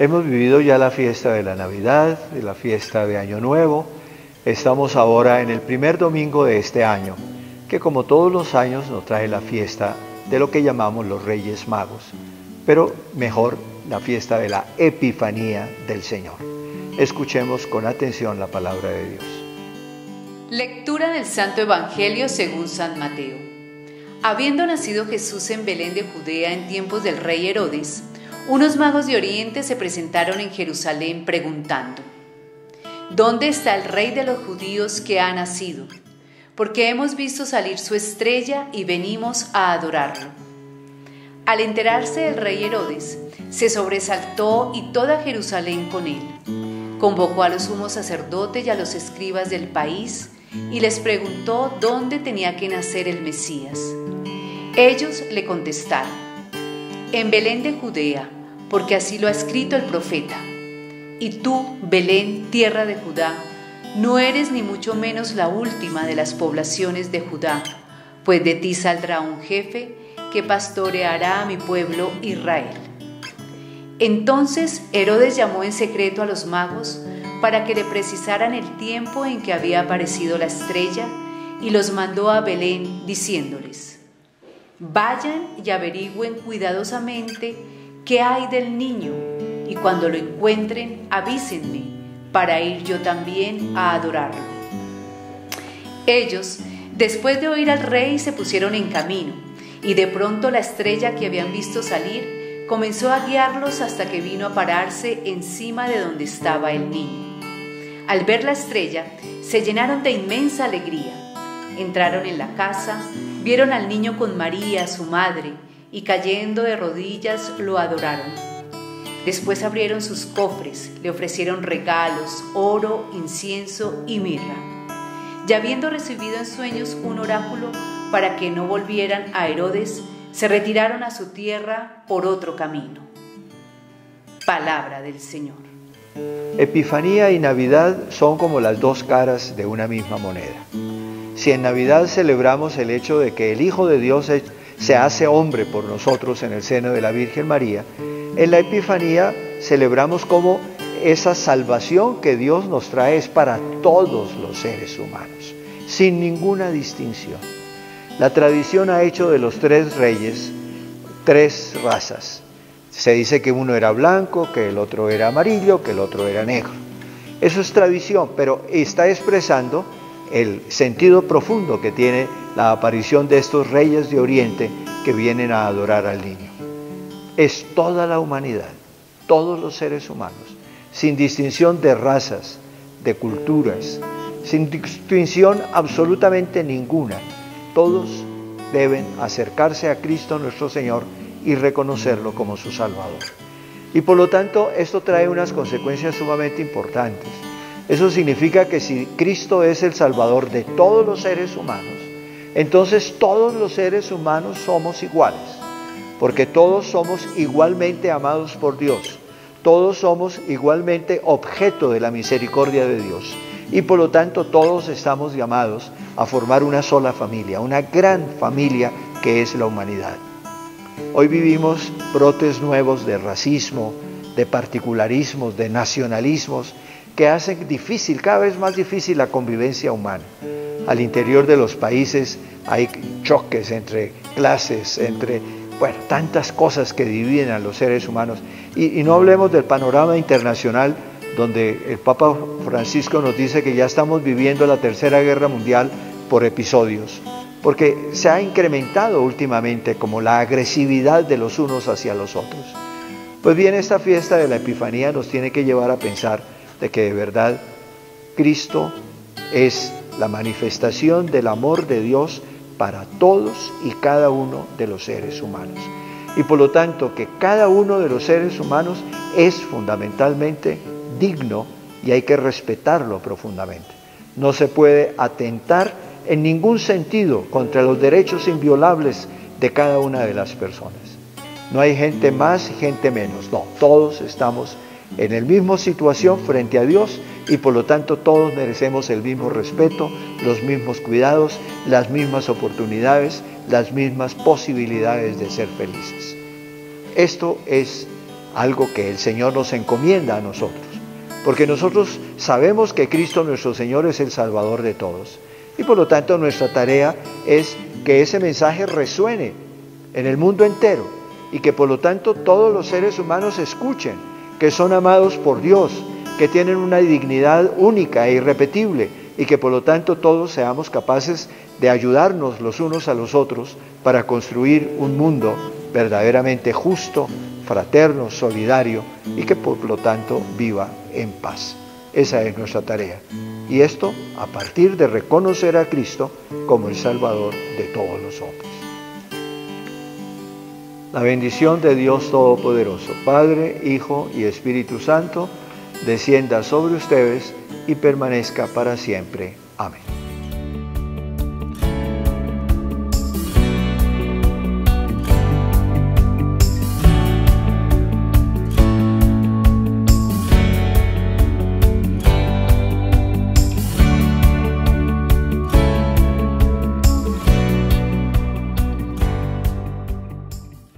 Hemos vivido ya la fiesta de la Navidad, de la fiesta de Año Nuevo. Estamos ahora en el primer domingo de este año, que como todos los años nos trae la fiesta de lo que llamamos los Reyes Magos, pero mejor la fiesta de la Epifanía del Señor. Escuchemos con atención la palabra de Dios. Lectura del Santo Evangelio según San Mateo. Habiendo nacido Jesús en Belén de Judea en tiempos del rey Herodes, unos magos de Oriente se presentaron en Jerusalén preguntando, ¿Dónde está el rey de los judíos que ha nacido? Porque hemos visto salir su estrella y venimos a adorarlo. Al enterarse el rey Herodes, se sobresaltó y toda Jerusalén con él. Convocó a los sumos sacerdotes y a los escribas del país y les preguntó dónde tenía que nacer el Mesías. Ellos le contestaron, en Belén de Judea, porque así lo ha escrito el profeta. Y tú, Belén, tierra de Judá, no eres ni mucho menos la última de las poblaciones de Judá, pues de ti saldrá un jefe que pastoreará a mi pueblo Israel. Entonces Herodes llamó en secreto a los magos para que le precisaran el tiempo en que había aparecido la estrella y los mandó a Belén diciéndoles, Vayan y averigüen cuidadosamente qué hay del niño y cuando lo encuentren avísenme para ir yo también a adorarlo. Ellos, después de oír al rey, se pusieron en camino y de pronto la estrella que habían visto salir comenzó a guiarlos hasta que vino a pararse encima de donde estaba el niño. Al ver la estrella, se llenaron de inmensa alegría. Entraron en la casa, Vieron al niño con María, su madre, y cayendo de rodillas lo adoraron. Después abrieron sus cofres, le ofrecieron regalos, oro, incienso y mirra. Ya habiendo recibido en sueños un oráculo para que no volvieran a Herodes, se retiraron a su tierra por otro camino. Palabra del Señor. Epifanía y Navidad son como las dos caras de una misma moneda. Si en Navidad celebramos el hecho de que el Hijo de Dios se hace hombre por nosotros en el seno de la Virgen María, en la Epifanía celebramos como esa salvación que Dios nos trae es para todos los seres humanos, sin ninguna distinción. La tradición ha hecho de los tres reyes tres razas. Se dice que uno era blanco, que el otro era amarillo, que el otro era negro. Eso es tradición, pero está expresando el sentido profundo que tiene la aparición de estos reyes de Oriente que vienen a adorar al niño. Es toda la humanidad, todos los seres humanos, sin distinción de razas, de culturas, sin distinción absolutamente ninguna. Todos deben acercarse a Cristo nuestro Señor y reconocerlo como su Salvador. Y por lo tanto esto trae unas consecuencias sumamente importantes. Eso significa que si Cristo es el Salvador de todos los seres humanos, entonces todos los seres humanos somos iguales, porque todos somos igualmente amados por Dios, todos somos igualmente objeto de la misericordia de Dios y por lo tanto todos estamos llamados a formar una sola familia, una gran familia que es la humanidad. Hoy vivimos brotes nuevos de racismo, de particularismos, de nacionalismos que hacen difícil, cada vez más difícil la convivencia humana. Al interior de los países hay choques entre clases, entre, bueno, tantas cosas que dividen a los seres humanos. Y, y no hablemos del panorama internacional donde el Papa Francisco nos dice que ya estamos viviendo la Tercera Guerra Mundial por episodios, porque se ha incrementado últimamente como la agresividad de los unos hacia los otros. Pues bien, esta fiesta de la Epifanía nos tiene que llevar a pensar de que de verdad Cristo es la manifestación del amor de Dios para todos y cada uno de los seres humanos. Y por lo tanto que cada uno de los seres humanos es fundamentalmente digno y hay que respetarlo profundamente. No se puede atentar en ningún sentido contra los derechos inviolables de cada una de las personas. No hay gente más y gente menos, no, todos estamos en la misma situación frente a Dios y por lo tanto todos merecemos el mismo respeto, los mismos cuidados, las mismas oportunidades, las mismas posibilidades de ser felices. Esto es algo que el Señor nos encomienda a nosotros. Porque nosotros sabemos que Cristo nuestro Señor es el Salvador de todos. Y por lo tanto nuestra tarea es que ese mensaje resuene en el mundo entero y que por lo tanto todos los seres humanos escuchen que son amados por Dios, que tienen una dignidad única e irrepetible y que por lo tanto todos seamos capaces de ayudarnos los unos a los otros para construir un mundo verdaderamente justo, fraterno, solidario y que por lo tanto viva en paz. Esa es nuestra tarea. Y esto a partir de reconocer a Cristo como el Salvador de todos los hombres. La bendición de Dios Todopoderoso, Padre, Hijo y Espíritu Santo, descienda sobre ustedes y permanezca para siempre. Amén.